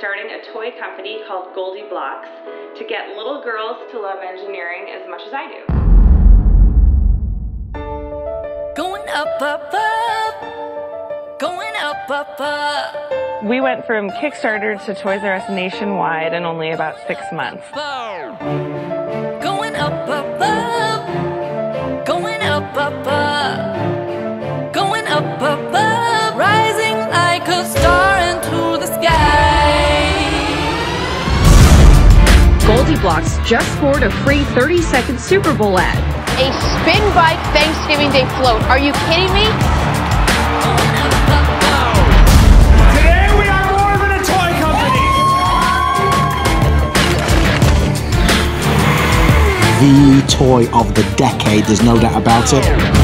starting a toy company called GoldieBlox to get little girls to love engineering as much as I do. Going up, up, up. Going up, up, up. We went from Kickstarter to Toys R Us nationwide in only about six months. Going Blox just scored a free 30 second Super Bowl ad. A spin bike Thanksgiving Day float. Are you kidding me? Today we are more than a toy company. the toy of the decade, there's no doubt about it.